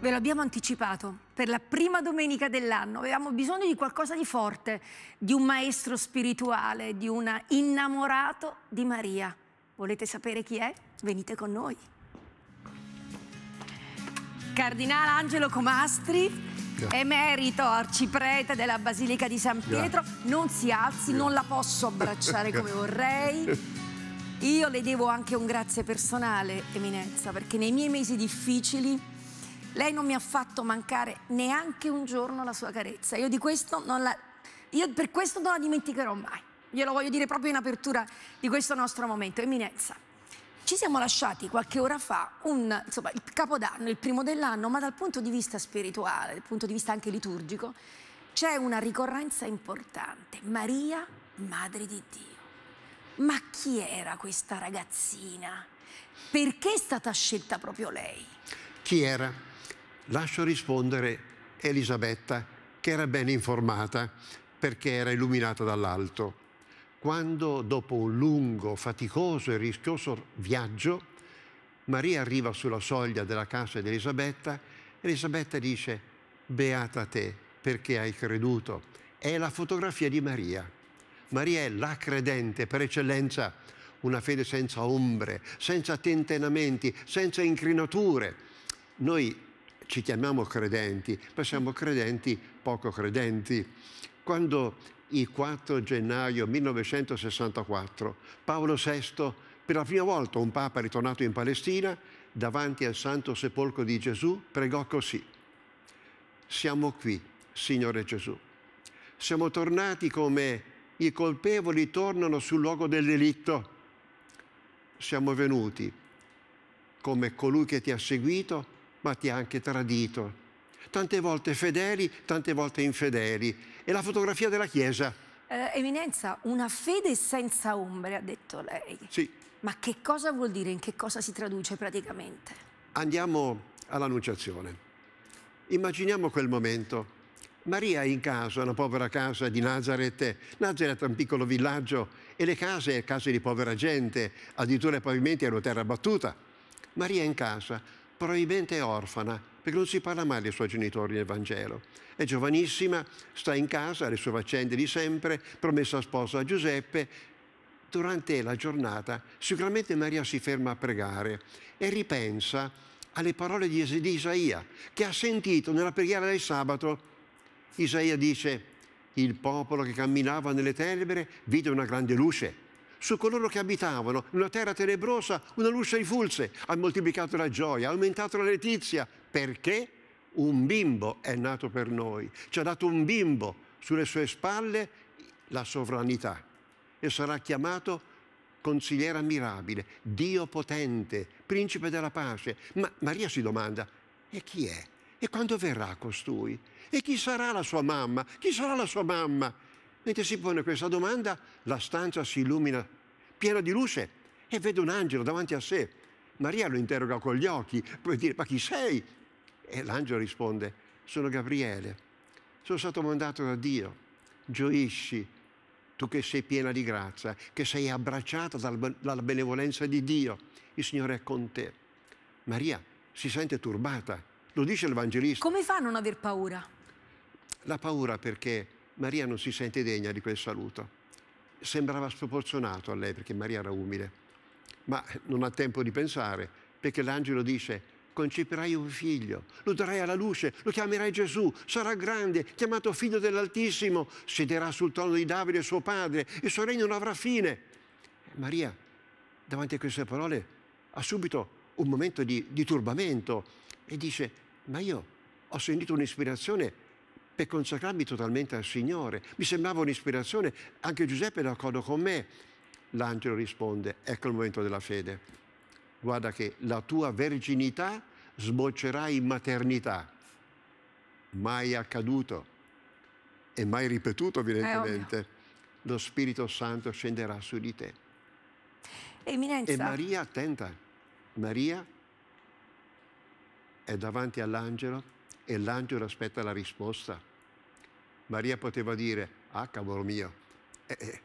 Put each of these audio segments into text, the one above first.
Ve l'abbiamo anticipato, per la prima domenica dell'anno avevamo bisogno di qualcosa di forte, di un maestro spirituale, di un innamorato di Maria. Volete sapere chi è? Venite con noi. Cardinale Angelo Comastri, emerito arciprete della Basilica di San Pietro, non si alzi, non la posso abbracciare come vorrei. Io le devo anche un grazie personale, Eminenza, perché nei miei mesi difficili lei non mi ha fatto mancare neanche un giorno la sua carezza. Io, di questo non la, io per questo non la dimenticherò mai. Glielo voglio dire proprio in apertura di questo nostro momento. Eminenza, ci siamo lasciati qualche ora fa un, insomma, il capodanno, il primo dell'anno, ma dal punto di vista spirituale, dal punto di vista anche liturgico, c'è una ricorrenza importante. Maria, Madre di Dio. Ma chi era questa ragazzina? Perché è stata scelta proprio lei? Chi era? Lascio rispondere Elisabetta, che era ben informata perché era illuminata dall'alto. Quando, dopo un lungo, faticoso e rischioso viaggio, Maria arriva sulla soglia della casa di Elisabetta, Elisabetta dice, beata te perché hai creduto. È la fotografia di Maria. Maria è la credente per eccellenza, una fede senza ombre, senza tentennamenti, senza incrinature. Noi ci chiamiamo credenti, ma siamo credenti poco credenti. Quando il 4 gennaio 1964 Paolo VI, per la prima volta un papa ritornato in Palestina, davanti al Santo Sepolcro di Gesù, pregò così. Siamo qui, Signore Gesù. Siamo tornati come i colpevoli tornano sul luogo del delitto. Siamo venuti come colui che ti ha seguito ma ti ha anche tradito. Tante volte fedeli, tante volte infedeli. È la fotografia della Chiesa. Eh, eminenza, una fede senza ombre, ha detto lei. Sì. Ma che cosa vuol dire? In che cosa si traduce praticamente? Andiamo all'Annunciazione. Immaginiamo quel momento. Maria è in casa, una povera casa di Nazareth. Nazareth è un piccolo villaggio e le case, case di povera gente, addirittura i pavimenti erano terra battuta. Maria è in casa, probabilmente è orfana, perché non si parla mai dei suoi genitori nel Vangelo. È giovanissima, sta in casa, le sue faccende di sempre, promessa sposa a Giuseppe. Durante la giornata sicuramente Maria si ferma a pregare e ripensa alle parole di Isaia, che ha sentito nella preghiera del sabato. Isaia dice, il popolo che camminava nelle tenebre vide una grande luce su coloro che abitavano in una terra tenebrosa una luce rifulse, ha moltiplicato la gioia, ha aumentato la letizia, perché un bimbo è nato per noi, ci ha dato un bimbo sulle sue spalle la sovranità e sarà chiamato consigliere ammirabile, Dio potente, principe della pace. Ma Maria si domanda, e chi è? E quando verrà costui? E chi sarà la sua mamma? Chi sarà la sua mamma? Mentre si pone questa domanda, la stanza si illumina piena di luce e vede un angelo davanti a sé. Maria lo interroga con gli occhi, puoi dire, ma chi sei? E l'angelo risponde, sono Gabriele, sono stato mandato da Dio, gioisci, tu che sei piena di grazia, che sei abbracciata dalla benevolenza di Dio, il Signore è con te. Maria si sente turbata, lo dice l'Evangelista. Come fa a non aver paura? La paura perché Maria non si sente degna di quel saluto. Sembrava sproporzionato a lei perché Maria era umile, ma non ha tempo di pensare perché l'angelo dice concepirai un figlio, lo darai alla luce, lo chiamerai Gesù, sarà grande, chiamato figlio dell'Altissimo, siederà sul trono di Davide suo padre, il suo regno non avrà fine. Maria, davanti a queste parole, ha subito un momento di, di turbamento e dice, ma io ho sentito un'ispirazione per consacrarmi totalmente al Signore. Mi sembrava un'ispirazione, anche Giuseppe è d'accordo con me. L'angelo risponde, ecco il momento della fede. Guarda che la tua verginità sboccerà in maternità. Mai accaduto e mai ripetuto evidentemente. Lo Spirito Santo scenderà su di te. Eminenza. E Maria, attenta, Maria è davanti all'angelo e l'angelo aspetta la risposta. Maria poteva dire, ah cavolo mio, eh, eh,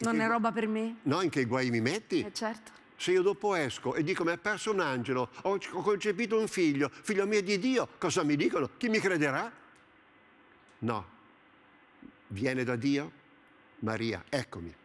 non è roba per me? No, in che guai mi metti? Eh, certo. se io dopo esco e dico mi è perso un angelo, ho, ho concepito un figlio, figlio mio di Dio, cosa mi dicono? Chi mi crederà? No, viene da Dio, Maria, eccomi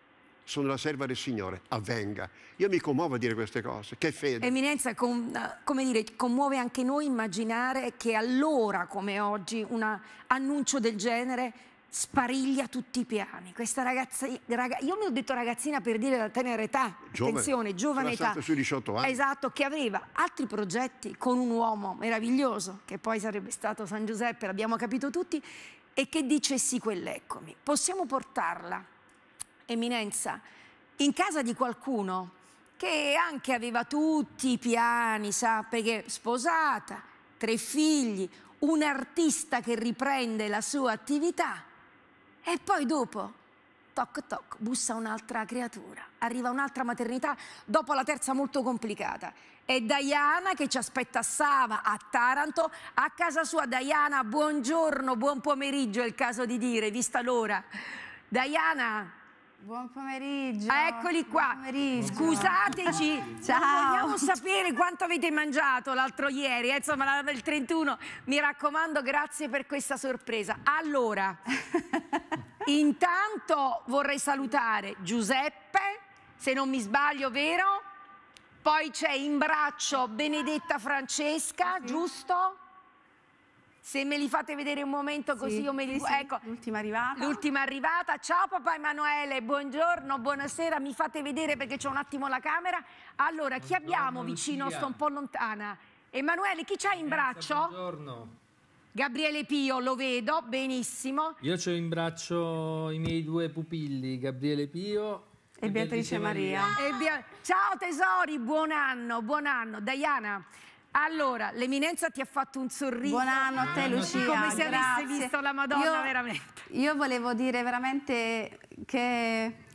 sono la serva del Signore, avvenga. Io mi commuovo a dire queste cose, che fede. Eminenza, com, come dire, commuove anche noi immaginare che allora come oggi un annuncio del genere spariglia tutti i piani. Questa ragazza, raga, io mi ho detto ragazzina per dire la tenera età, Giovane, attenzione, giovane età. sui 18 anni. Esatto, che aveva altri progetti con un uomo meraviglioso, che poi sarebbe stato San Giuseppe, l'abbiamo capito tutti, e che dice sì quell'eccomi. Possiamo portarla Eminenza, in casa di qualcuno che anche aveva tutti i piani, sa, perché sposata, tre figli, un artista che riprende la sua attività e poi dopo, toc toc, bussa un'altra creatura, arriva un'altra maternità dopo la terza molto complicata. E Diana che ci aspetta a Sava, a Taranto, a casa sua. Diana, buongiorno, buon pomeriggio, è il caso di dire, vista l'ora. Diana, Buon pomeriggio. Ah, eccoli qua. Scusateci, Ciao. vogliamo sapere quanto avete mangiato l'altro ieri, eh? insomma il 31. Mi raccomando, grazie per questa sorpresa. Allora, intanto vorrei salutare Giuseppe, se non mi sbaglio, vero? Poi c'è in braccio Benedetta Francesca, sì. giusto? Se me li fate vedere un momento così sì, io me li... Sì, ecco, l'ultima arrivata. L'ultima arrivata. Ciao papà Emanuele, buongiorno, buonasera. Mi fate vedere perché c'è un attimo la camera. Allora, chi abbiamo vicino? Sto un po' lontana. Emanuele, chi c'hai in braccio? Buongiorno. Gabriele Pio, lo vedo, benissimo. Io ho in braccio i miei due pupilli, Gabriele Pio e, e Beatrice, Beatrice Maria. Maria. Ciao tesori, buon anno, buon anno. Diana, allora, l'eminenza ti ha fatto un sorriso. Buon anno a te Lucia, Come se avesse visto la Madonna io, veramente. Io volevo dire veramente che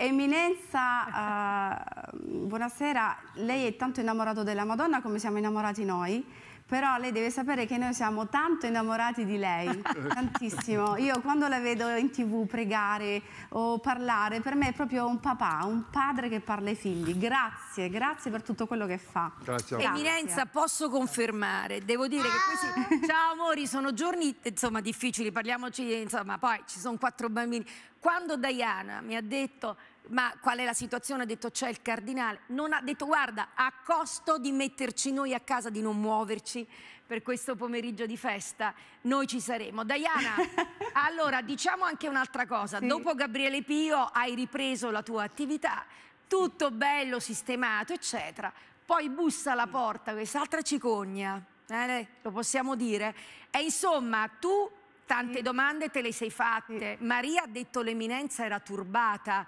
Eminenza, uh, buonasera, lei è tanto innamorato della Madonna come siamo innamorati noi però lei deve sapere che noi siamo tanto innamorati di lei, tantissimo. Io quando la vedo in tv pregare o parlare, per me è proprio un papà, un padre che parla ai figli. Grazie, grazie per tutto quello che fa. Grazie. Eminenza, posso confermare, devo dire che questi... Ciao amori, sono giorni insomma difficili, parliamoci, insomma, poi ci sono quattro bambini. Quando Diana mi ha detto ma qual è la situazione? Ha detto c'è il cardinale. Non ha detto guarda, a costo di metterci noi a casa, di non muoverci per questo pomeriggio di festa, noi ci saremo. Diana, allora diciamo anche un'altra cosa. Sì. Dopo Gabriele Pio hai ripreso la tua attività, tutto bello, sistemato, eccetera. Poi bussa alla porta quest'altra cicogna, eh, lo possiamo dire. E insomma, tu tante domande te le sei fatte. Maria ha detto l'eminenza era turbata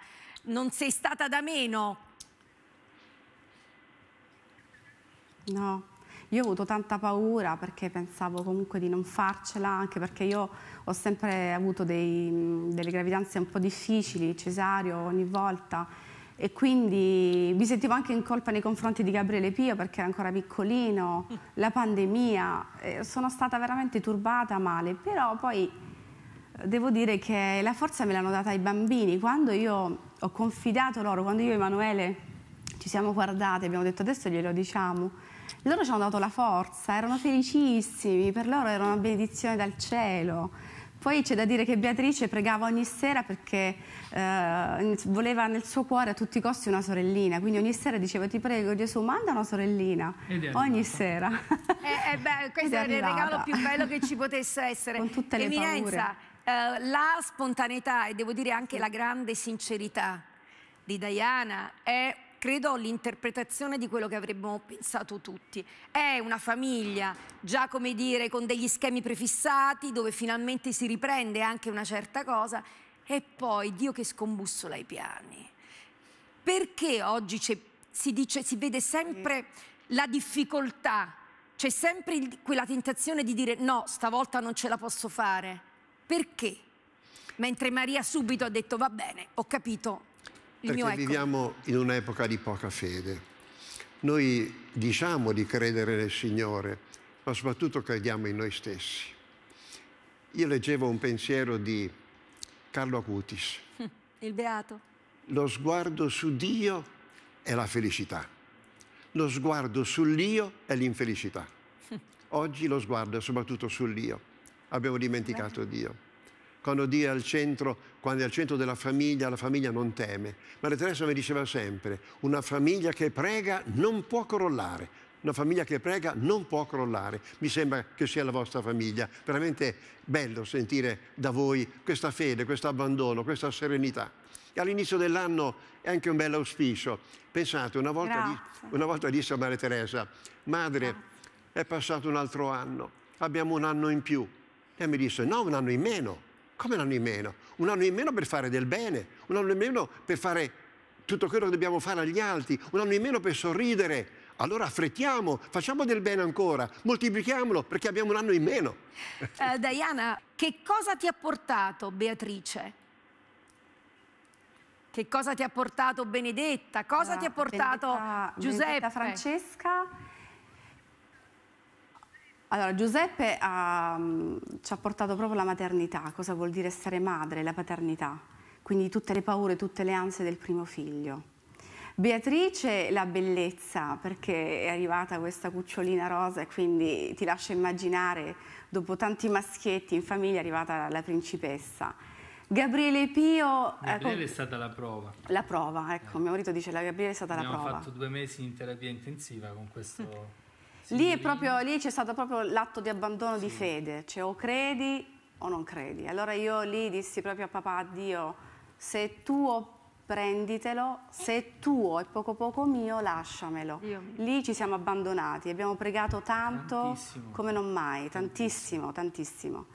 non sei stata da meno? No, io ho avuto tanta paura perché pensavo comunque di non farcela, anche perché io ho sempre avuto dei, delle gravidanze un po' difficili, cesario ogni volta e quindi mi sentivo anche in colpa nei confronti di Gabriele Pio perché era ancora piccolino, la pandemia, sono stata veramente turbata male, però poi devo dire che la forza me l'hanno data i bambini. Quando io ho confidato loro, quando io e Emanuele ci siamo guardati, abbiamo detto adesso glielo diciamo, loro ci hanno dato la forza, erano felicissimi, per loro era una benedizione dal cielo. Poi c'è da dire che Beatrice pregava ogni sera perché eh, voleva nel suo cuore a tutti i costi una sorellina, quindi ogni sera diceva ti prego Gesù manda una sorellina, ogni sera. Eh, eh beh, questo è, è il regalo più bello che ci potesse essere. Con tutte le Eminenza, paure eh, la spontaneità e devo dire anche la grande sincerità di Diana è credo l'interpretazione di quello che avremmo pensato tutti. È una famiglia già come dire con degli schemi prefissati dove finalmente si riprende anche una certa cosa e poi Dio che scombussola i piani. Perché oggi si, dice, si vede sempre la difficoltà, c'è sempre il, quella tentazione di dire no, stavolta non ce la posso fare perché? Mentre Maria subito ha detto va bene, ho capito il Perché ecco. viviamo in un'epoca di poca fede. Noi diciamo di credere nel Signore, ma soprattutto crediamo in noi stessi. Io leggevo un pensiero di Carlo Acutis. Il beato. Lo sguardo su Dio è è la felicità. Lo sguardo sull'io è l'infelicità. Oggi lo sguardo è soprattutto sull'io. Abbiamo dimenticato Dio. Quando Dio è al centro, quando è al centro della famiglia, la famiglia non teme. Maria Teresa mi diceva sempre, una famiglia che prega non può crollare. Una famiglia che prega non può crollare. Mi sembra che sia la vostra famiglia. Veramente bello sentire da voi questa fede, questo abbandono, questa serenità. E all'inizio dell'anno è anche un bel auspicio. Pensate, una volta, di, una volta disse a Maria Teresa, madre, è passato un altro anno, abbiamo un anno in più. E mi disse, no, un anno in meno. Come un anno in meno? Un anno in meno per fare del bene, un anno in meno per fare tutto quello che dobbiamo fare agli altri, un anno in meno per sorridere. Allora affrettiamo, facciamo del bene ancora, moltiplichiamolo perché abbiamo un anno in meno. Uh, Diana, che cosa ti ha portato Beatrice? Che cosa ti ha portato Benedetta? Cosa allora, ti ha portato Benedetta, Giuseppe? Benedetta Francesca allora, Giuseppe ha, ci ha portato proprio la maternità, cosa vuol dire essere madre, la paternità, quindi tutte le paure, tutte le ansie del primo figlio. Beatrice la bellezza, perché è arrivata questa cucciolina rosa e quindi ti lascia immaginare, dopo tanti maschietti in famiglia, è arrivata la principessa. Gabriele Pio... Gabriele ecco, è stata la prova. La prova, ecco, eh. mio marito dice la Gabriele è stata Abbiamo la prova. Abbiamo fatto due mesi in terapia intensiva con questo... Lì, proprio, lì c'è stato proprio l'atto di abbandono sì. di fede, cioè o credi o non credi. Allora io lì dissi proprio a papà, Dio, se è tuo prenditelo, se è tuo e poco poco mio lasciamelo. Dio. Lì ci siamo abbandonati, abbiamo pregato tanto tantissimo. come non mai, tantissimo, tantissimo.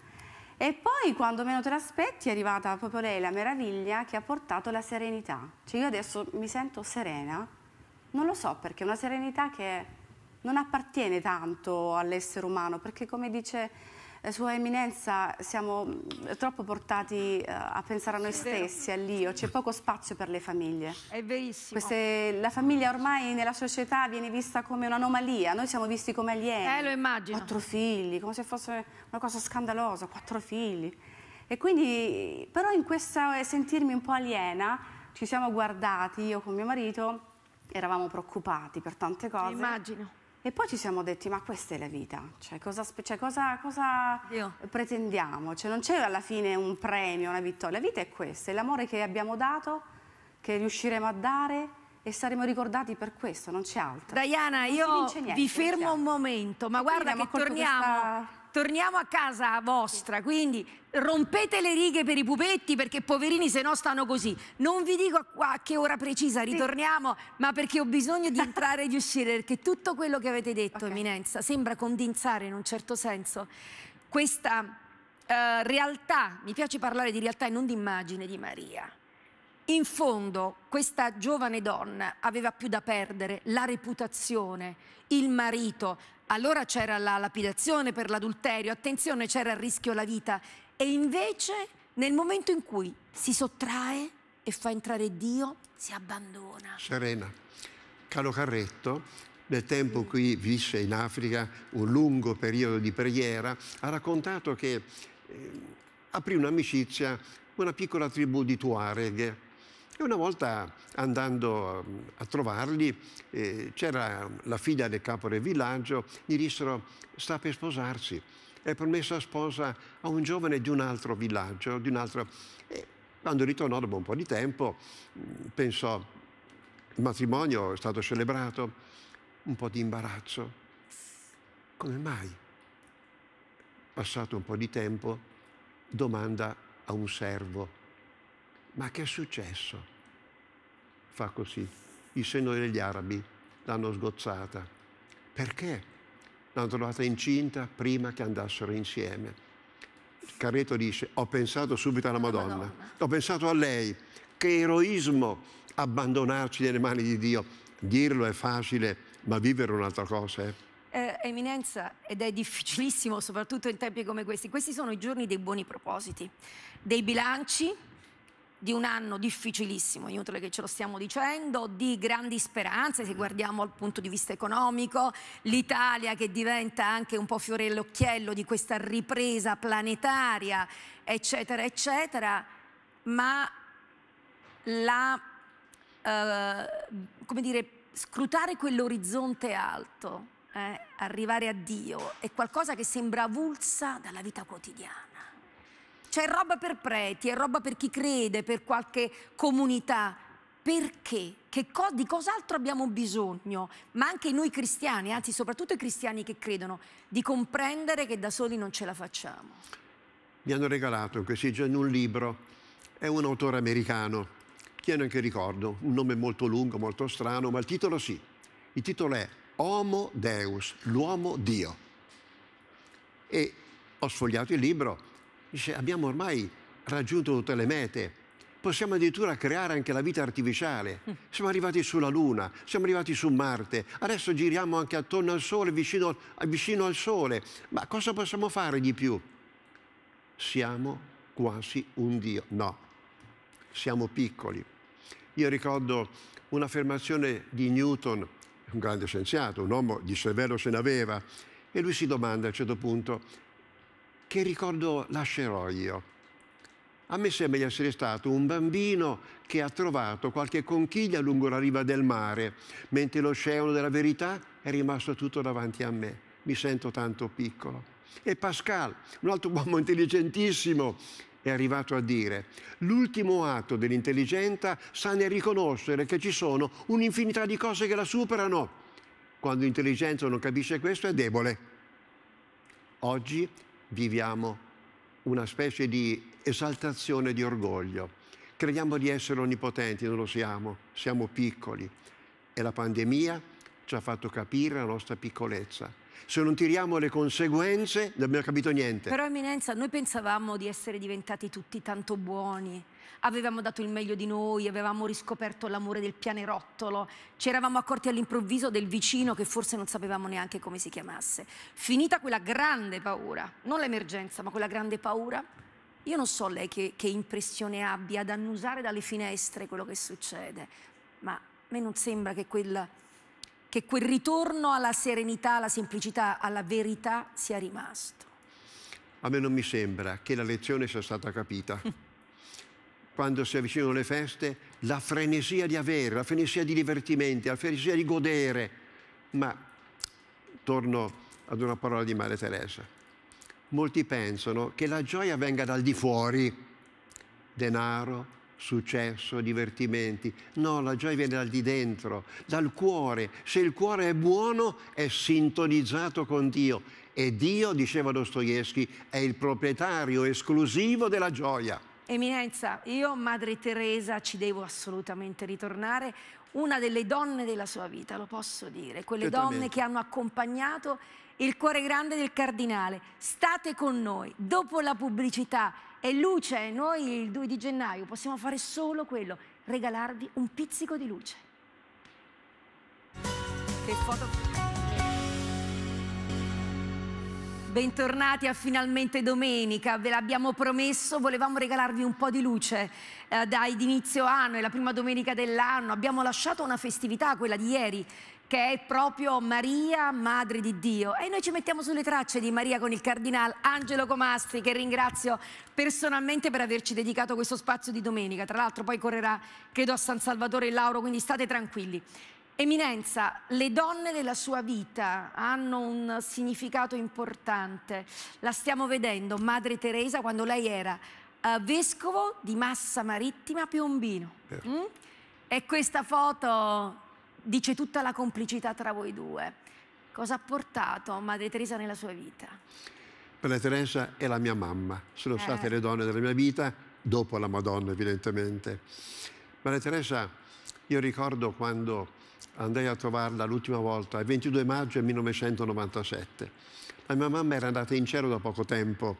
E poi quando meno te l'aspetti è arrivata proprio lei, la meraviglia, che ha portato la serenità. Cioè io adesso mi sento serena, non lo so perché, una serenità che non appartiene tanto all'essere umano, perché come dice eh, Sua Eminenza siamo mm, troppo portati eh, a pensare a noi stessi, all'io, c'è poco spazio per le famiglie. È verissimo. Queste, la famiglia ormai nella società viene vista come un'anomalia, noi siamo visti come alieni. Eh, lo immagino. Quattro figli, come se fosse una cosa scandalosa, quattro figli. E quindi, però in questo sentirmi un po' aliena, ci siamo guardati, io con mio marito, eravamo preoccupati per tante cose. Immagino e poi ci siamo detti, ma questa è la vita, cioè cosa, cioè, cosa, cosa pretendiamo? Cioè, non c'è alla fine un premio, una vittoria, la vita è questa, è l'amore che abbiamo dato, che riusciremo a dare e saremo ricordati per questo, non c'è altro. Diana, io niente, vi fermo un momento, ma guarda che torniamo... Questa torniamo a casa vostra, quindi rompete le righe per i pupetti perché poverini se no stanno così. Non vi dico a, che ora precisa ritorniamo, sì. ma perché ho bisogno di entrare e di uscire, perché tutto quello che avete detto, okay. Eminenza, sembra condensare in un certo senso questa uh, realtà, mi piace parlare di realtà e non di immagine di Maria. In fondo questa giovane donna aveva più da perdere, la reputazione, il marito, allora c'era la lapidazione per l'adulterio, attenzione c'era il rischio alla vita. E invece nel momento in cui si sottrae e fa entrare Dio si abbandona. Serena, Carlo Carretto nel tempo in cui visse in Africa un lungo periodo di preghiera ha raccontato che eh, aprì un'amicizia con una piccola tribù di Tuareg e una volta andando a trovarli eh, c'era la figlia del capo del villaggio, gli dissero sta per sposarsi, è promessa sposa a un giovane di un altro villaggio, di un altro... E quando ritornò dopo un po' di tempo pensò il matrimonio è stato celebrato, un po' di imbarazzo. Come mai? Passato un po' di tempo, domanda a un servo ma che è successo? Fa così. Il seno degli arabi l'hanno sgozzata. Perché? L'hanno trovata incinta prima che andassero insieme. Carretto dice, ho pensato subito alla Madonna. Madonna. Ho pensato a lei. Che eroismo abbandonarci nelle mani di Dio. Dirlo è facile, ma vivere è un'altra cosa. Eh? Eh, eminenza, ed è difficilissimo, soprattutto in tempi come questi. Questi sono i giorni dei buoni propositi, dei bilanci di un anno difficilissimo, inutile che ce lo stiamo dicendo, di grandi speranze se guardiamo dal punto di vista economico, l'Italia che diventa anche un po' fiore all'occhiello di questa ripresa planetaria, eccetera, eccetera, ma la eh, come dire, scrutare quell'orizzonte alto, eh, arrivare a Dio, è qualcosa che sembra avulsa dalla vita quotidiana. C'è roba per preti, è roba per chi crede, per qualche comunità. Perché? Co di cos'altro abbiamo bisogno? Ma anche noi cristiani, anzi soprattutto i cristiani che credono, di comprendere che da soli non ce la facciamo. Mi hanno regalato in questi giorni un libro, è un autore americano, che non che ricordo, un nome molto lungo, molto strano, ma il titolo sì. Il titolo è Homo Deus, l'uomo Dio. E ho sfogliato il libro, dice abbiamo ormai raggiunto tutte le mete, possiamo addirittura creare anche la vita artificiale. Siamo arrivati sulla Luna, siamo arrivati su Marte, adesso giriamo anche attorno al Sole, vicino, vicino al Sole. Ma cosa possiamo fare di più? Siamo quasi un Dio. No, siamo piccoli. Io ricordo un'affermazione di Newton, un grande scienziato, un uomo di cervello se ne aveva, e lui si domanda a un certo punto, che ricordo lascerò io? A me sembra di essere stato un bambino che ha trovato qualche conchiglia lungo la riva del mare, mentre l'oceano della verità è rimasto tutto davanti a me. Mi sento tanto piccolo. E Pascal, un altro uomo intelligentissimo, è arrivato a dire l'ultimo atto dell'intelligenza sta nel riconoscere che ci sono un'infinità di cose che la superano. Quando l'intelligenza non capisce questo è debole. Oggi viviamo una specie di esaltazione di orgoglio. Crediamo di essere onnipotenti, non lo siamo, siamo piccoli. E la pandemia ci ha fatto capire la nostra piccolezza se non tiriamo le conseguenze non abbiamo capito niente. Però Eminenza, noi pensavamo di essere diventati tutti tanto buoni, avevamo dato il meglio di noi, avevamo riscoperto l'amore del pianerottolo, ci eravamo accorti all'improvviso del vicino che forse non sapevamo neanche come si chiamasse. Finita quella grande paura, non l'emergenza, ma quella grande paura, io non so lei che, che impressione abbia ad annusare dalle finestre quello che succede, ma a me non sembra che quella che quel ritorno alla serenità, alla semplicità, alla verità sia rimasto. A me non mi sembra che la lezione sia stata capita. Quando si avvicinano le feste, la frenesia di avere, la frenesia di divertimenti, la frenesia di godere. Ma torno ad una parola di Maria Teresa. Molti pensano che la gioia venga dal di fuori, denaro, successo, divertimenti. No, la gioia viene dal di dentro, dal cuore. Se il cuore è buono, è sintonizzato con Dio. E Dio, diceva Dostoevsky, è il proprietario esclusivo della gioia. Eminenza, io, Madre Teresa, ci devo assolutamente ritornare. Una delle donne della sua vita, lo posso dire, quelle donne che hanno accompagnato il cuore grande del cardinale. State con noi, dopo la pubblicità e luce, noi il 2 di gennaio possiamo fare solo quello, regalarvi un pizzico di luce. Che foto... Bentornati a Finalmente Domenica, ve l'abbiamo promesso, volevamo regalarvi un po' di luce eh, da inizio anno, è la prima domenica dell'anno, abbiamo lasciato una festività, quella di ieri, che è proprio Maria, Madre di Dio. E noi ci mettiamo sulle tracce di Maria con il Cardinale Angelo Comastri, che ringrazio personalmente per averci dedicato questo spazio di domenica. Tra l'altro poi correrà, credo, a San Salvatore il Lauro, quindi state tranquilli. Eminenza, le donne della sua vita hanno un significato importante. La stiamo vedendo, Madre Teresa, quando lei era uh, vescovo di Massa Marittima Piombino. Mm? E questa foto dice tutta la complicità tra voi due. Cosa ha portato Madre Teresa nella sua vita? Madre Teresa è la mia mamma, sono eh. state le donne della mia vita, dopo la Madonna evidentemente. Madre Teresa, io ricordo quando andai a trovarla l'ultima volta, il 22 maggio 1997. La mia mamma era andata in cielo da poco tempo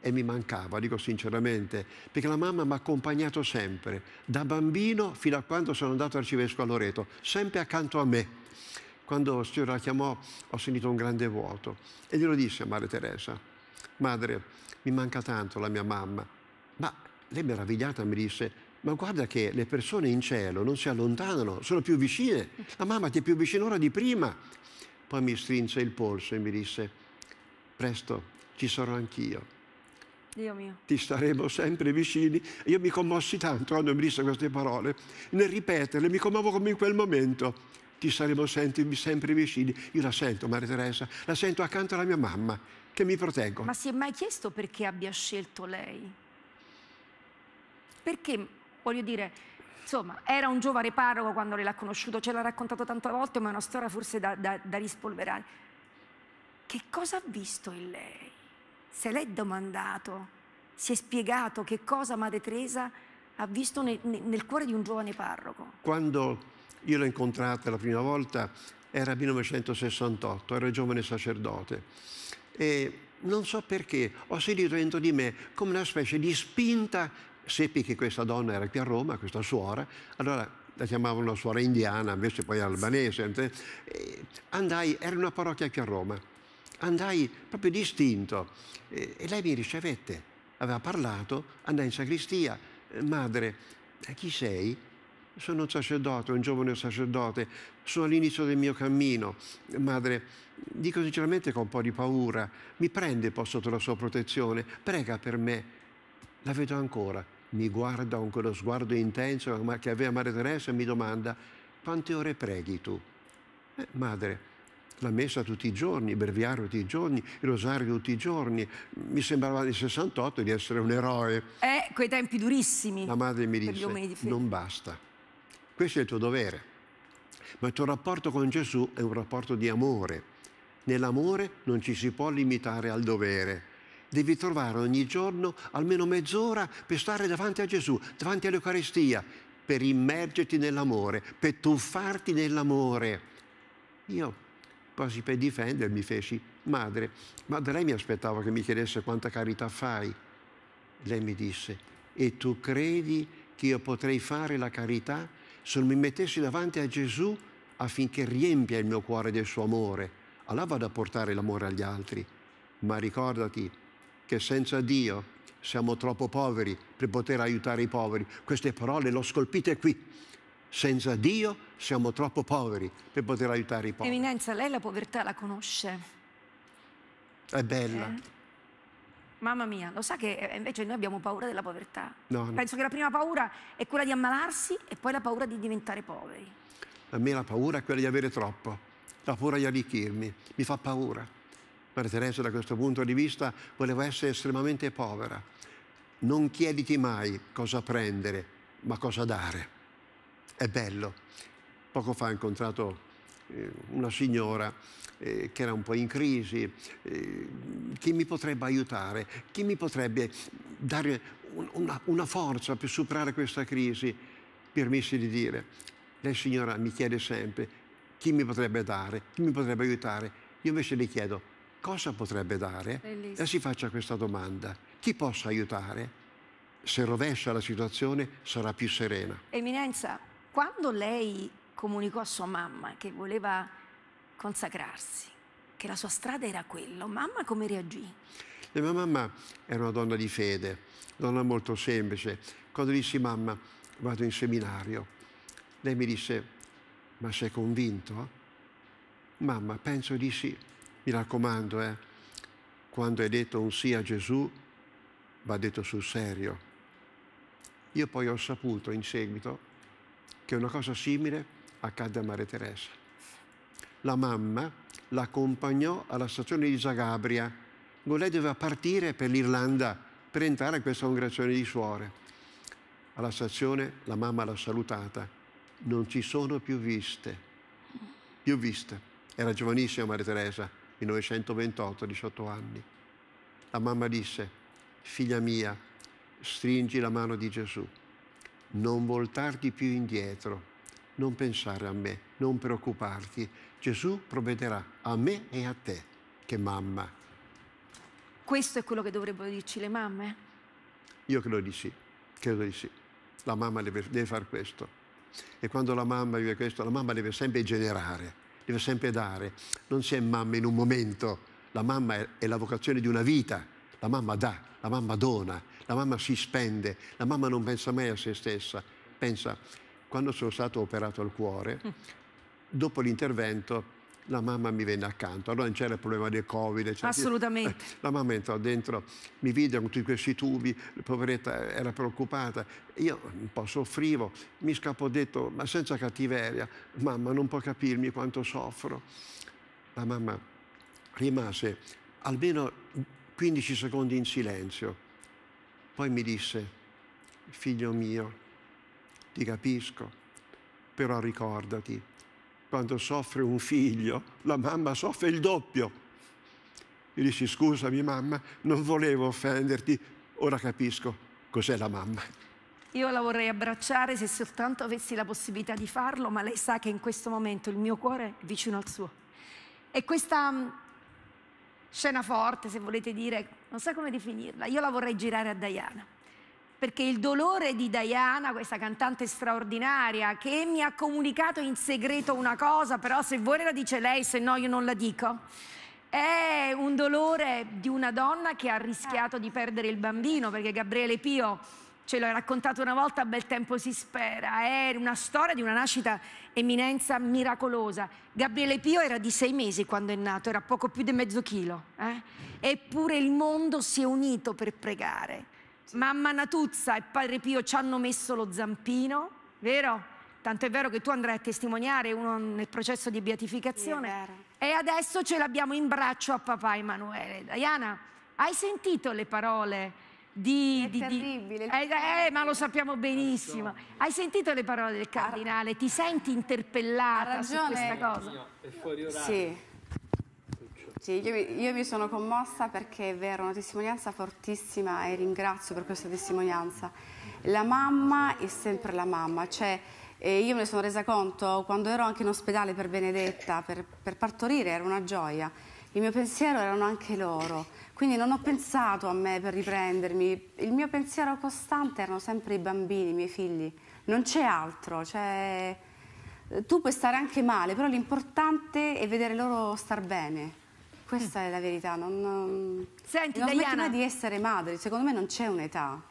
e mi mancava, dico sinceramente, perché la mamma mi ha accompagnato sempre, da bambino fino a quando sono andato arcivescovo a Loreto, sempre accanto a me. Quando il Signore la chiamò ho sentito un grande vuoto e glielo disse a Madre Teresa, Madre, mi manca tanto la mia mamma. Ma lei meravigliata mi disse, ma guarda che le persone in cielo non si allontanano, sono più vicine. La mamma ti è più vicina ora di prima. Poi mi strinse il polso e mi disse, presto ci sarò anch'io. Dio mio. Ti staremo sempre vicini. Io mi commossi tanto quando mi disse queste parole. Nel ripeterle mi commuovo come in quel momento. Ti saremo sempre, sempre vicini. Io la sento, Maria Teresa, la sento accanto alla mia mamma, che mi proteggo. Ma si è mai chiesto perché abbia scelto lei? Perché, voglio dire, insomma, era un giovane parroco quando l'ha conosciuto, ce l'ha raccontato tante volte, ma è una storia forse da, da, da rispolverare. Che cosa ha visto in lei? Se l'è domandato, si è spiegato che cosa Madre Teresa ha visto nel, nel cuore di un giovane parroco. Quando io l'ho incontrata la prima volta era 1968, ero giovane sacerdote e non so perché ho sentito dentro di me come una specie di spinta, seppi che questa donna era qui a Roma, questa suora, allora la chiamavano suora indiana, invece poi albanese, andai, era una parrocchia qui a Roma, andai proprio distinto e, lei mi ricevette, aveva parlato, andai in sacristia, madre, chi sei? Sono un sacerdote, un giovane sacerdote, sono all'inizio del mio cammino. Madre, dico sinceramente che ho un po' di paura, mi prende poi sotto la sua protezione, prega per me. La vedo ancora, mi guarda con quello sguardo intenso che aveva Maria Teresa e mi domanda, quante ore preghi tu? Eh, madre, la messa tutti i giorni, il breviario tutti i giorni, il rosario tutti i giorni. Mi sembrava nel 68 di essere un eroe. Eh, quei tempi durissimi. La madre mi disse, non basta. Questo è il tuo dovere. Ma il tuo rapporto con Gesù è un rapporto di amore. Nell'amore non ci si può limitare al dovere. Devi trovare ogni giorno almeno mezz'ora per stare davanti a Gesù, davanti all'Eucaristia, per immergerti nell'amore, per tuffarti nell'amore. Io quasi per difendermi feci, madre, ma da lei mi aspettavo che mi chiedesse quanta carità fai. Lei mi disse, e tu credi che io potrei fare la carità se non mi mettessi davanti a Gesù affinché riempia il mio cuore del suo amore? Allora vado a portare l'amore agli altri. Ma ricordati che senza Dio siamo troppo poveri per poter aiutare i poveri. Queste parole le ho scolpite qui senza Dio siamo troppo poveri per poter aiutare i poveri. Eminenza, lei la povertà la conosce? È bella. Eh? Mamma mia, lo sa che eh, invece noi abbiamo paura della povertà? No, no. Penso che la prima paura è quella di ammalarsi e poi la paura di diventare poveri. A me la paura è quella di avere troppo, la paura di arricchirmi, mi fa paura. Maria Teresa da questo punto di vista voleva essere estremamente povera. Non chiediti mai cosa prendere, ma cosa dare è bello. Poco fa ho incontrato eh, una signora eh, che era un po' in crisi, eh, chi mi potrebbe aiutare, chi mi potrebbe dare un, una, una, forza per superare questa crisi, permessi di dire. Lei signora mi chiede sempre chi mi potrebbe dare, chi mi potrebbe aiutare. Io invece le chiedo cosa potrebbe dare Bellissimo. e si faccia questa domanda. Chi possa aiutare? Se rovescia la situazione sarà più serena. Eminenza, quando lei comunicò a sua mamma che voleva consacrarsi, che la sua strada era quello, mamma come reagì? La mia mamma era una donna di fede, donna molto semplice. Quando dissi mamma vado in seminario, lei mi disse ma sei convinto? Mamma, penso di sì. Mi raccomando, eh, quando hai detto un sì a Gesù, va detto sul serio. Io poi ho saputo in seguito che una cosa simile accadde a Maria Teresa. La mamma l'accompagnò alla stazione di Zagabria, dove lei doveva partire per l'Irlanda per entrare in questa congregazione di suore. Alla stazione la mamma l'ha salutata, non ci sono più viste, più viste. Era giovanissima Maria Teresa, 1928, 18 anni. La mamma disse, figlia mia, stringi la mano di Gesù non voltarti più indietro, non pensare a me, non preoccuparti. Gesù provvederà a me e a te, che mamma. Questo è quello che dovrebbero dirci le mamme? Io credo di sì, credo di sì. La mamma deve, deve fare questo. E quando la mamma vive questo, la mamma deve sempre generare, deve sempre dare. Non si è mamma in un momento, la mamma è, è la vocazione di una vita. La mamma dà, la mamma dona, la mamma si spende, la mamma non pensa mai a se stessa. Pensa, quando sono stato operato al cuore, dopo l'intervento la mamma mi venne accanto. Allora non c'era il problema del Covid. Cioè, Assolutamente. La mamma entrò dentro, mi vide con tutti questi tubi, la poveretta era preoccupata. Io un po' soffrivo, mi scappò detto, ma senza cattiveria, mamma non può capirmi quanto soffro. La mamma rimase almeno 15 secondi in silenzio. Poi mi disse, figlio mio, ti capisco, però ricordati, quando soffre un figlio, la mamma soffre il doppio. Io dissi, scusami mamma, non volevo offenderti, ora capisco cos'è la mamma. Io la vorrei abbracciare se soltanto avessi la possibilità di farlo, ma lei sa che in questo momento il mio cuore è vicino al suo. E questa mm, scena forte, se volete dire, non so come definirla, io la vorrei girare a Diana. Perché il dolore di Diana, questa cantante straordinaria, che mi ha comunicato in segreto una cosa, però se vuole la dice lei, se no io non la dico, è un dolore di una donna che ha rischiato di perdere il bambino, perché Gabriele Pio ce l'ho raccontato una volta, a bel tempo si spera, è una storia di una nascita eminenza miracolosa. Gabriele Pio era di sei mesi quando è nato, era poco più di mezzo chilo, eh? eppure il mondo si è unito per pregare. Mamma Natuzza e Padre Pio ci hanno messo lo zampino, vero? Tanto è vero che tu andrai a testimoniare uno nel processo di beatificazione. Sì, e adesso ce l'abbiamo in braccio a papà Emanuele. Diana, hai sentito le parole? di... È di, terribile. Di, eh, eh, ma lo sappiamo benissimo. Hai sentito le parole del cardinale? Ti senti interpellata su questa cosa? È fuori orario. Sì. Sì, io, io mi sono commossa perché è vero, una testimonianza fortissima e ringrazio per questa testimonianza. La mamma è sempre la mamma, cioè eh, io me ne sono resa conto quando ero anche in ospedale per Benedetta, per, per partorire, era una gioia. Il mio pensiero erano anche loro, quindi non ho pensato a me per riprendermi. Il mio pensiero costante erano sempre i bambini, i miei figli. Non c'è altro, cioè, tu puoi stare anche male, però l'importante è vedere loro star bene. Questa è la verità. Non, non... Senti, non Diana. di essere madre, secondo me non c'è un'età.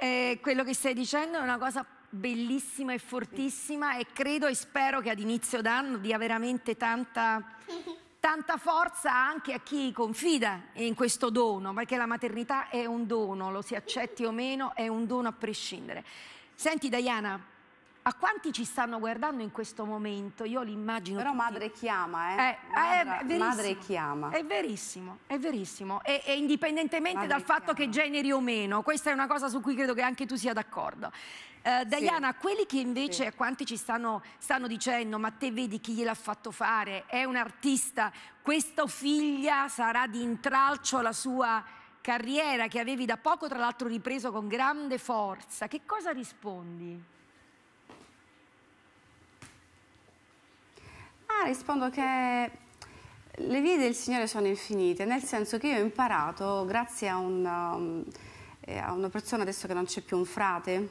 Eh, quello che stai dicendo è una cosa bellissima e fortissima e credo e spero che ad inizio d'anno dia veramente tanta, tanta forza anche a chi confida in questo dono, perché la maternità è un dono, lo si accetti o meno, è un dono a prescindere. Senti Diana, a quanti ci stanno guardando in questo momento? Io li immagino Però tutti- madre chiama, eh, eh? eh, verissimo. madre chiama. È verissimo, è verissimo. E, e indipendentemente Madre dal fatto chiama. che generi o meno, questa è una cosa su cui credo che anche tu sia d'accordo. Eh, Diana, quelli che invece Sì. quanti ci stanno, stanno dicendo, ma te vedi chi gliel'ha fatto fare, è un artista, questa figlia sarà di intralcio alla sua carriera che avevi da poco tra l'altro ripreso con grande forza, che cosa rispondi? Ah, rispondo che le vie del Signore sono infinite, nel senso che io ho imparato, grazie a, un, um, eh, a una persona adesso che non c'è più un frate,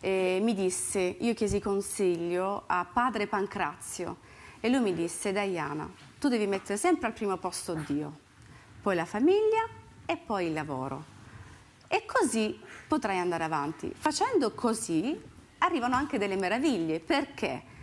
eh, mi disse, io chiesi consiglio a padre Pancrazio e lui mi disse, Diana, tu devi mettere sempre al primo posto Dio, poi la famiglia e poi il lavoro. E così potrai andare avanti. Facendo così arrivano anche delle meraviglie, perché?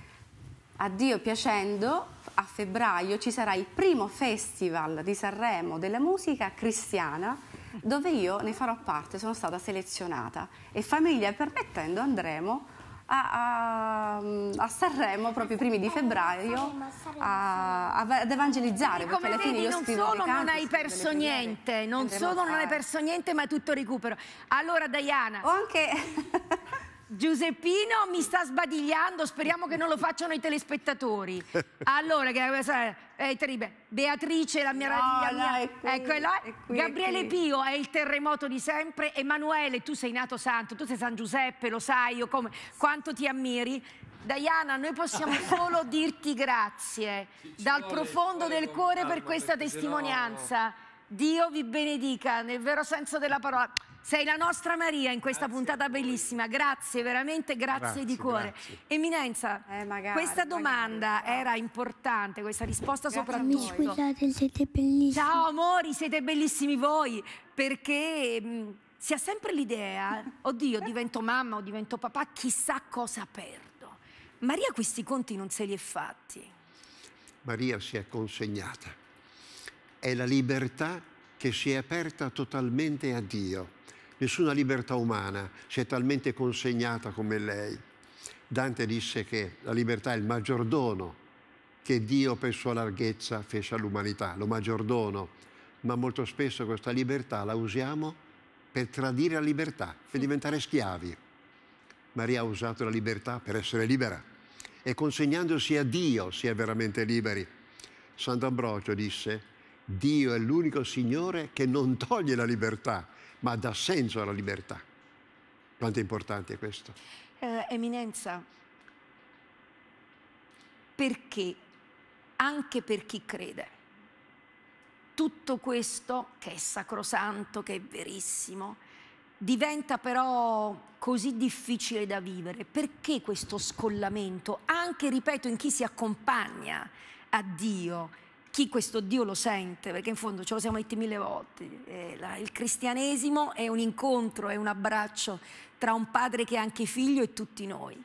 A Dio piacendo, a febbraio ci sarà il primo festival di Sanremo della musica cristiana dove io ne farò parte, sono stata selezionata. E famiglia permettendo andremo a, a- a Sanremo proprio i primi di febbraio a- a- ad evangelizzare perché come alla fine vedi io non solo non hai perso niente, non solo non hai perso niente, ma è tutto recupero. Allora Diana, Ho anche Giuseppino mi sta sbadigliando, speriamo che non lo facciano i telespettatori. Allora, che questa è terribile. Beatrice, la mia No, meraviglia no, mia. è qui, ecco, è là. è qui, è Gabriele qui. Pio è il terremoto di sempre. Emanuele, tu sei nato santo, tu sei San Giuseppe, lo sai io come, quanto ti ammiri. Diana, noi possiamo solo dirti grazie dal vuole- profondo del cuore per questa testimonianza. Dio vi benedica nel vero senso della parola. Sei la nostra Maria in questa puntata bellissima. Grazie, veramente grazie, Grazie, di cuore. grazie. Eminenza, Eh, magari, questa magari. domanda era importante, questa risposta Grazie a Mi soprattutto. scusate, siete bellissimi. Ciao amori, siete bellissimi voi, perché mh, si ha sempre l'idea, oddio, divento mamma o divento papà, chissà cosa perdo. Maria questi conti non se li è fatti. Maria si è consegnata. È la libertà che si è aperta totalmente a Dio. Nessuna libertà umana si è talmente consegnata come lei. Dante disse che la libertà è il maggior dono che Dio per sua larghezza fece all'umanità, lo maggior dono, ma molto spesso questa libertà la usiamo per tradire la libertà, per diventare schiavi. Maria ha usato la libertà per essere libera e consegnandosi a Dio si è veramente liberi. Sant'Ambrogio disse, Dio è l'unico Signore che non toglie la libertà, ma dà senso alla libertà. Quanto è importante questo? Eh, eminenza, perché anche per chi crede. Tutto questo, che è sacrosanto, che è verissimo, diventa però così difficile da vivere. Perché questo scollamento? Anche, ripeto, in chi si accompagna a Dio, chi questo Dio lo sente, perché in fondo ce lo siamo detti mille volte. Eh, il cristianesimo è un incontro, è un abbraccio tra un padre che è anche figlio e tutti noi.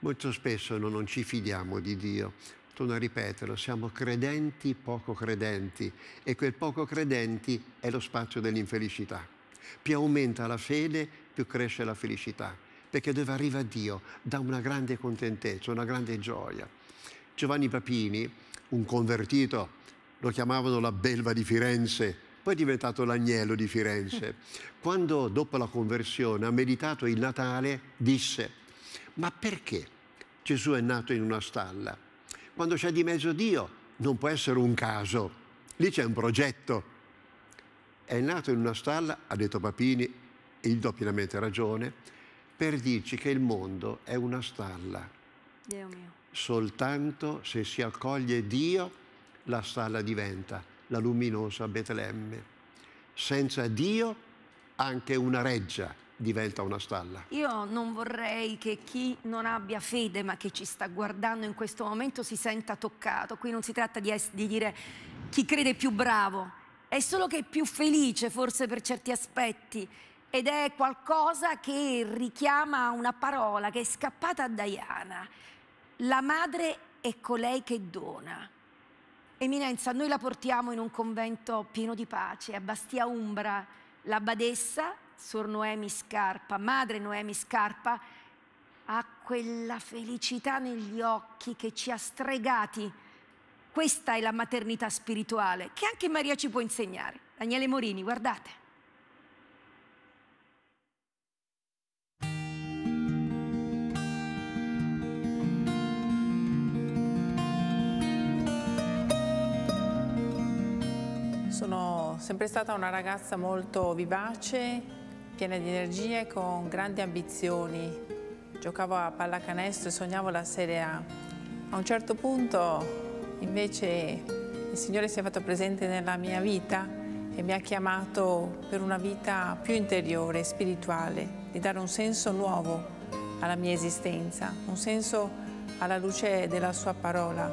Molto spesso noi non ci fidiamo di Dio, torno a ripeterlo, siamo credenti poco credenti e quel poco credenti è lo spazio dell'infelicità. Più aumenta la fede, più cresce la felicità, perché dove arriva Dio dà una grande contentezza, una grande gioia. Giovanni Papini, un convertito, lo chiamavano la belva di Firenze, poi è diventato l'agnello di Firenze. Quando dopo la conversione ha meditato il Natale, disse, ma perché Gesù è nato in una stalla? Quando c'è di mezzo Dio non può essere un caso, lì c'è un progetto. È nato in una stalla, ha detto Papini, e gli do pienamente ragione, per dirci che il mondo è una stalla. Dio mio. Soltanto se si accoglie Dio, la stalla diventa la luminosa Betlemme. Senza Dio, anche una reggia diventa una stalla. Io non vorrei che chi non abbia fede ma che ci sta guardando in questo momento si senta toccato. Qui non si tratta di, di dire chi crede più bravo, è solo che è più felice forse per certi aspetti ed è qualcosa che richiama una parola che è scappata a Diana. La madre è colei che dona. Eminenza, noi la portiamo in un convento pieno di pace, a Bastia Umbra, la badessa Sor Noemi Scarpa, madre Noemi Scarpa, ha quella felicità negli occhi che ci ha stregati. Questa è la maternità spirituale che anche Maria ci può insegnare. Daniele Morini, guardate. Sono sempre stata una ragazza molto vivace, piena di energie, con grandi ambizioni. Giocavo a pallacanestro e sognavo la Serie A. A un certo punto invece il Signore si è fatto presente nella mia vita e mi ha chiamato per una vita più interiore, spirituale, di dare un senso nuovo alla mia esistenza, un senso alla luce della sua parola.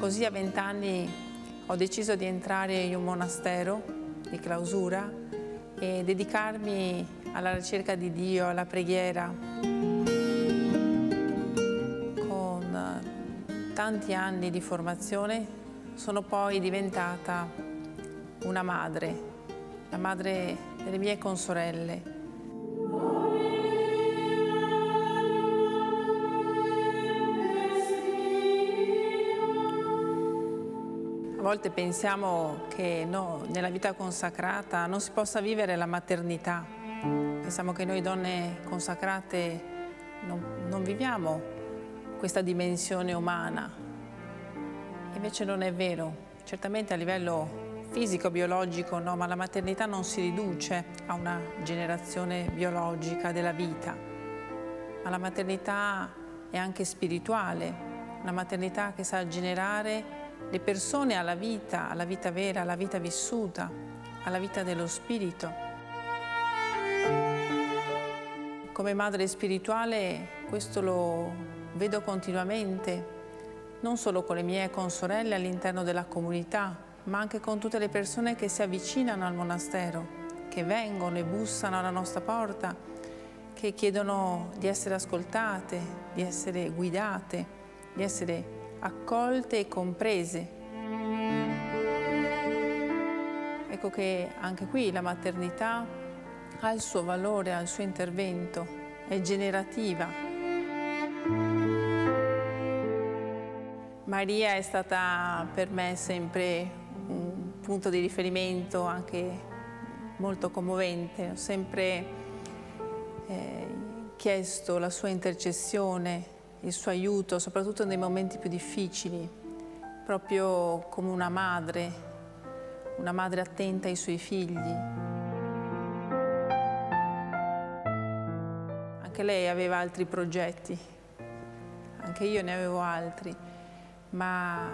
Così a vent'anni ho deciso di entrare in un monastero di clausura e dedicarmi alla ricerca di Dio, alla preghiera. Con tanti anni di formazione sono poi diventata una madre, la madre delle mie consorelle volte pensiamo che no, nella vita consacrata non si possa vivere la maternità. Pensiamo che noi donne consacrate non, non viviamo questa dimensione umana. Invece non è vero. Certamente a livello fisico, biologico no, ma la maternità non si riduce a una generazione biologica della vita. Ma la maternità è anche spirituale, una maternità che sa generare le persone alla vita, alla vita vera, alla vita vissuta, alla vita dello spirito. Come madre spirituale questo lo vedo continuamente, non solo con le mie consorelle all'interno della comunità, ma anche con tutte le persone che si avvicinano al monastero, che vengono e bussano alla nostra porta, che chiedono di essere ascoltate, di essere guidate, di essere accolte e comprese. Ecco che anche qui la maternità ha il suo valore, ha il suo intervento, è generativa. Maria è stata per me sempre un punto di riferimento anche molto commovente. Ho sempre eh, chiesto la sua intercessione, il suo aiuto, soprattutto nei momenti più difficili, proprio come una madre, una madre attenta ai suoi figli. Anche lei aveva altri progetti, anche io ne avevo altri, ma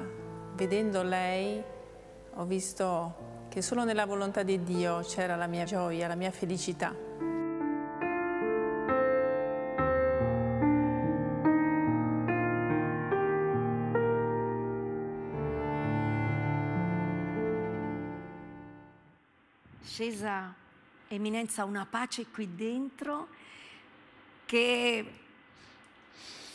vedendo lei ho visto che solo nella volontà di Dio c'era la mia gioia, la mia felicità. Scesa eminenza una pace qui dentro che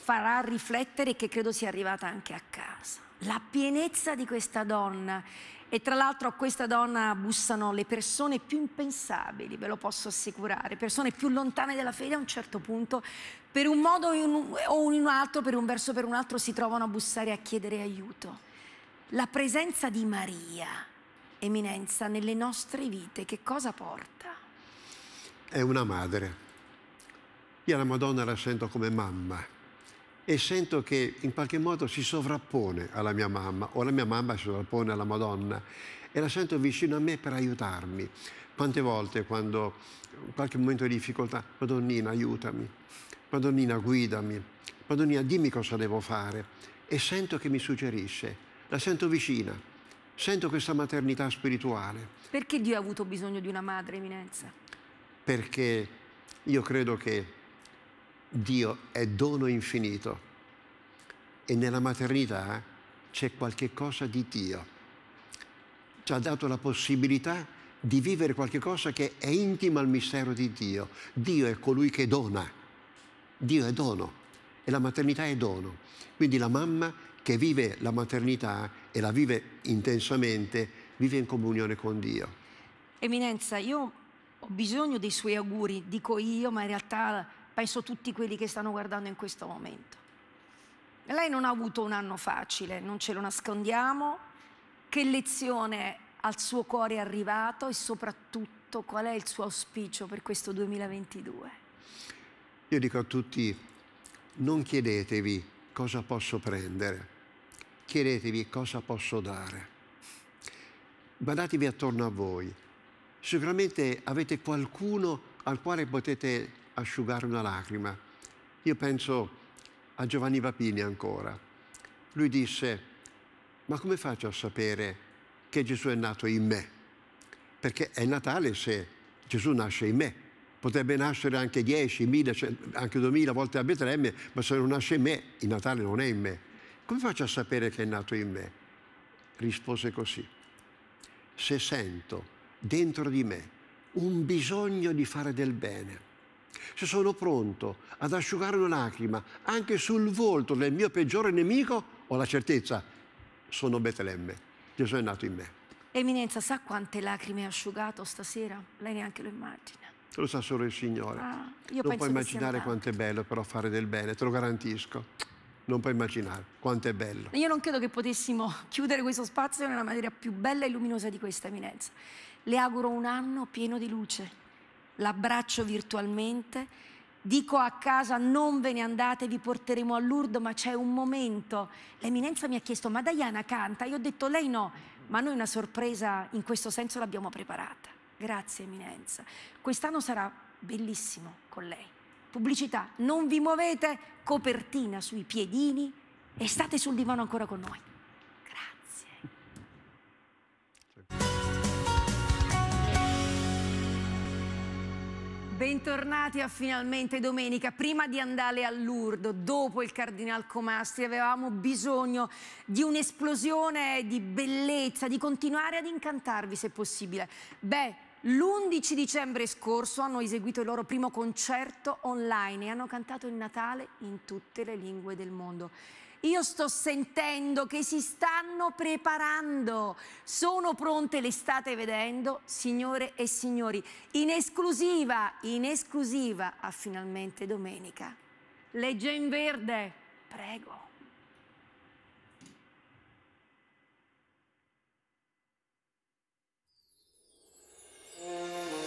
farà riflettere e che credo sia arrivata anche a casa. La pienezza di questa donna e tra l'altro a questa donna bussano le persone più impensabili, ve lo posso assicurare, persone più lontane dalla fede a un certo punto, per un modo o in un altro, per un verso o per un altro, si trovano a bussare e a chiedere aiuto. La presenza di Maria, eminenza, nelle nostre vite, che cosa porta? È una madre. Io la Madonna la sento come mamma e sento che in qualche modo si sovrappone alla mia mamma o la mia mamma si sovrappone alla Madonna e la sento vicino a me per aiutarmi. Quante volte quando in qualche momento di difficoltà, Madonnina aiutami, Madonnina guidami, Madonnina dimmi cosa devo fare e sento che mi suggerisce, la sento vicina, sento questa maternità spirituale. Perché Dio ha avuto bisogno di una madre, Eminenza? Perché io credo che Dio è dono infinito e nella maternità c'è qualche cosa di Dio. Ci ha dato la possibilità di vivere qualche cosa che è intima al mistero di Dio. Dio è colui che dona. Dio è dono e la maternità è dono. Quindi la mamma che vive la maternità e la vive intensamente, vive in comunione con Dio. Eminenza, io ho bisogno dei suoi auguri, dico io, ma in realtà penso tutti quelli che stanno guardando in questo momento. Lei non ha avuto un anno facile, non ce lo nascondiamo. Che lezione al suo cuore è arrivato e soprattutto qual è il suo auspicio per questo 2022? Io dico a tutti, non chiedetevi cosa posso prendere, chiedetevi cosa posso dare. Guardatevi attorno a voi. Sicuramente avete qualcuno al quale potete asciugare una lacrima. Io penso a Giovanni Papini ancora. Lui disse, ma come faccio a sapere che Gesù è nato in me? Perché è Natale se Gesù nasce in me. Potrebbe nascere anche 10, 1000, anche 2000 volte a Betlemme, ma se non nasce in me, il Natale non è in me. Come faccio a sapere che è nato in me? Rispose così. Se sento dentro di me un bisogno di fare del bene, se sono pronto ad asciugare una lacrima anche sul volto del mio peggiore nemico, ho la certezza, sono Betlemme. Gesù è nato in me. Eminenza, sa quante lacrime ha asciugato stasera? Lei neanche lo immagina. Lo sa solo il Signore. Ah, non puoi immaginare quanto è bello però fare del bene, te lo garantisco. Non puoi immaginare quanto è bello. Io non credo che potessimo chiudere questo spazio nella maniera più bella e luminosa di questa eminenza. Le auguro un anno pieno di luce, l'abbraccio virtualmente. Dico a casa non ve ne andate, vi porteremo a Lourdes, ma c'è un momento. L'eminenza mi ha chiesto, ma Diana canta? Io ho detto, lei no, ma noi una sorpresa in questo senso l'abbiamo preparata. Grazie eminenza. Quest'anno sarà bellissimo con lei. Pubblicità, non vi muovete, copertina sui piedini e state sul divano ancora con noi. Bentornati a Finalmente Domenica. Prima di andare a Lourdes, dopo il Cardinal Comastri, avevamo bisogno di un'esplosione di bellezza, di continuare ad incantarvi se possibile. Beh, L'11 dicembre scorso hanno eseguito il loro primo concerto online e hanno cantato il Natale in tutte le lingue del mondo. Io sto sentendo che si stanno preparando, sono pronte, le state vedendo, signore e signori, in esclusiva, in esclusiva a finalmente domenica. Legge in verde, prego. Dio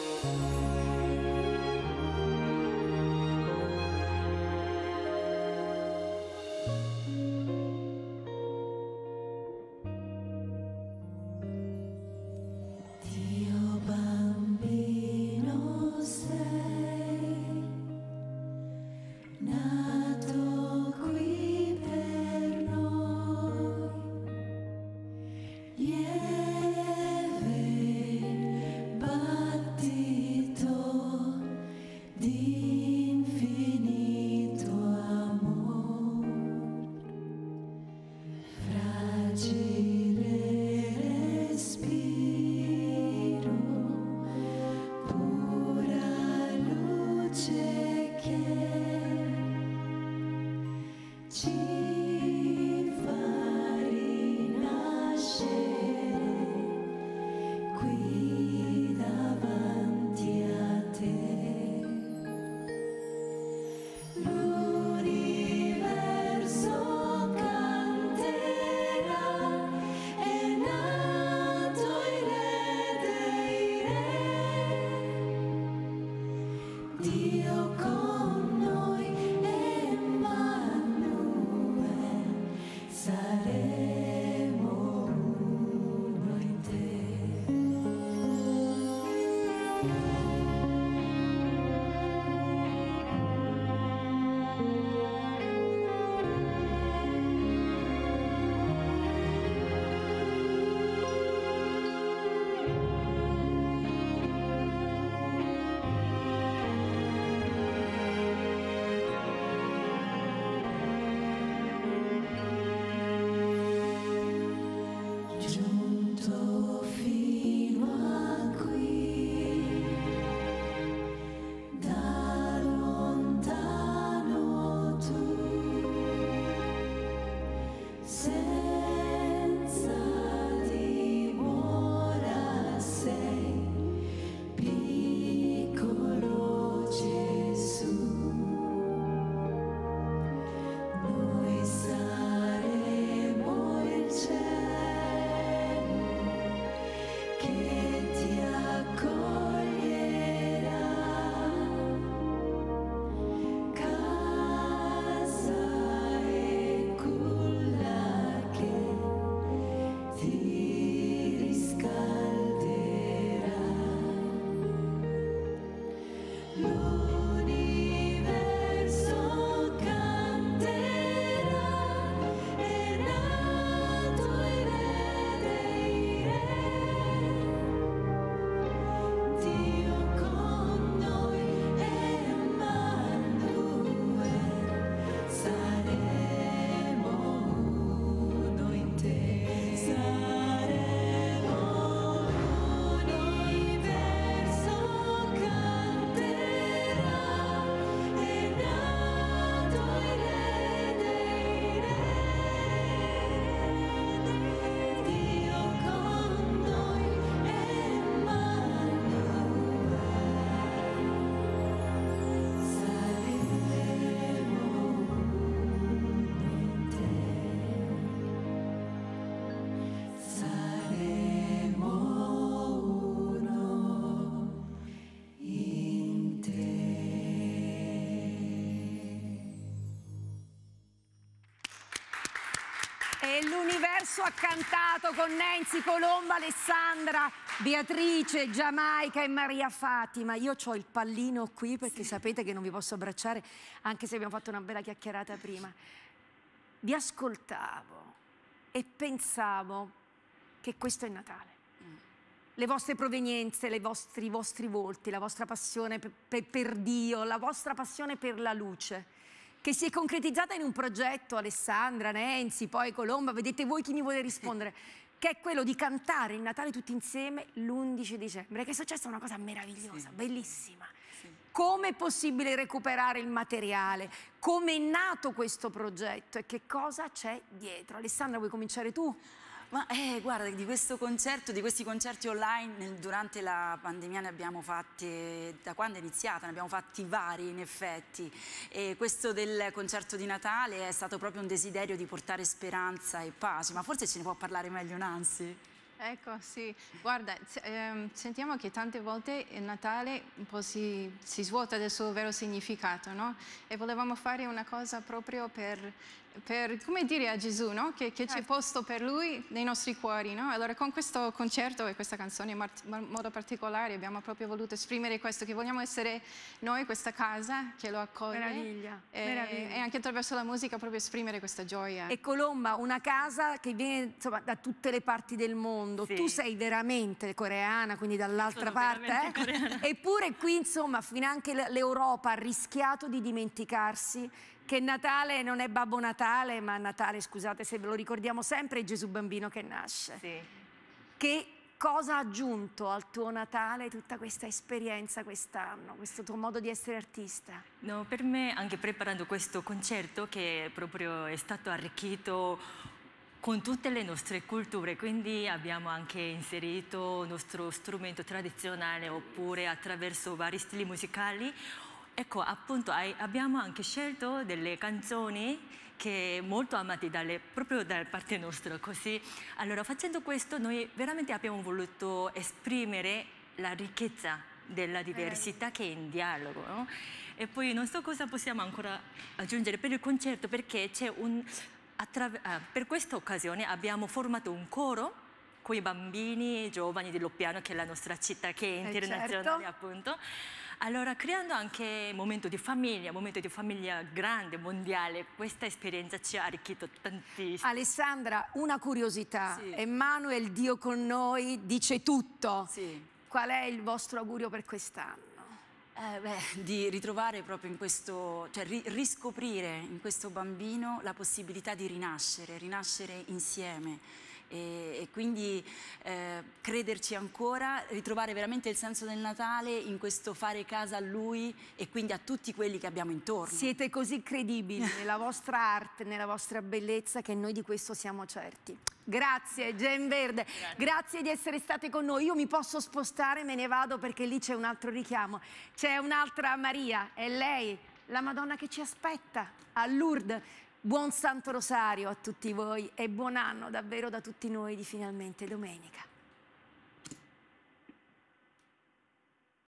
l'universo ha cantato con Nancy, Colomba, Alessandra, Beatrice, Giamaica e Maria Fatima. Io ho il pallino qui perché sapete che non vi posso abbracciare anche se abbiamo fatto una bella chiacchierata prima. Vi ascoltavo e pensavo che questo è Natale. Le vostre provenienze, le vostri, i vostri volti, la vostra passione pe- pe- per Dio, la vostra passione per la luce che si è concretizzata in un progetto, Alessandra, Nenzi, poi Colomba, vedete voi chi mi vuole rispondere. che è quello di cantare il Natale tutti insieme l'11 dicembre, che è successa una cosa meravigliosa, bellissima. Come è possibile recuperare il materiale? Come è nato questo progetto e che cosa c'è dietro? Alessandra, vuoi cominciare tu? Ma eh, guarda, di questo concerto, di questi concerti online nel- durante la pandemia ne abbiamo fatti, da quando è iniziata, ne abbiamo fatti vari in effetti. E questo del concerto di Natale è stato proprio un desiderio di portare speranza e pace, ma forse ce ne può parlare meglio Nancy. Ecco, sì. Guarda, ehm, sentiamo che tante volte il Natale un po' si, si svuota del suo vero significato, no? E volevamo fare una cosa proprio per, per come dire a Gesù, no? Che, che c'è posto per Lui nei nostri cuori, no? Allora con questo concerto e questa canzone in modo particolare abbiamo proprio voluto esprimere questo, che vogliamo essere noi questa casa che lo accoglie. Meraviglia, E, meraviglia. e anche attraverso la musica proprio esprimere questa gioia. E Colomba, una casa che viene insomma, da tutte le parti del mondo. Sì. Tu sei veramente coreana, quindi dall'altra Sono parte. eh? Eppure qui, insomma, finanche l'Europa ha rischiato di dimenticarsi che Natale non è Babbo Natale, ma Natale, scusate se ve lo ricordiamo sempre, è Gesù Bambino che nasce. Sì. Che cosa ha aggiunto al tuo Natale tutta questa esperienza quest'anno, questo tuo modo di essere artista? No, per me, anche preparando questo concerto, che proprio è stato arricchito con tutte le nostre culture, quindi abbiamo anche inserito il nostro strumento tradizionale oppure attraverso vari stili musicali. Ecco, appunto, hai- abbiamo anche scelto delle canzoni che molto amate dalle- proprio da parte nostra, così. Allora, facendo questo, noi veramente abbiamo voluto esprimere la ricchezza della diversità che è in dialogo. no? E poi non so cosa possiamo ancora aggiungere per il concerto, perché c'è un... ah, per questa occasione abbiamo formato un coro con i bambini giovani di Loppiano, che è la nostra città che è Eh, internazionale certo. appunto. Allora, creando anche un momento di famiglia, un momento di famiglia grande, mondiale, questa esperienza ci ha arricchito tantissimo. Alessandra, una curiosità. Sì. Emanuel, Dio con noi, dice tutto. Sì. Qual è il vostro augurio per quest'anno? Eh, beh, di ritrovare proprio in questo, cioè ri- riscoprire in questo bambino la possibilità di rinascere, rinascere insieme e, e quindi eh, crederci ancora, ritrovare veramente il senso del Natale in questo fare casa a lui e quindi a tutti quelli che abbiamo intorno. Siete così credibili nella vostra arte, nella vostra bellezza che noi di questo siamo certi. Grazie Gen Verde, grazie di essere state con noi. Io mi posso spostare, me ne vado perché lì c'è un altro richiamo. C'è un'altra Maria, è lei, la Madonna che ci aspetta a Lourdes. Buon Santo Rosario a tutti voi e buon anno davvero da tutti noi di finalmente domenica.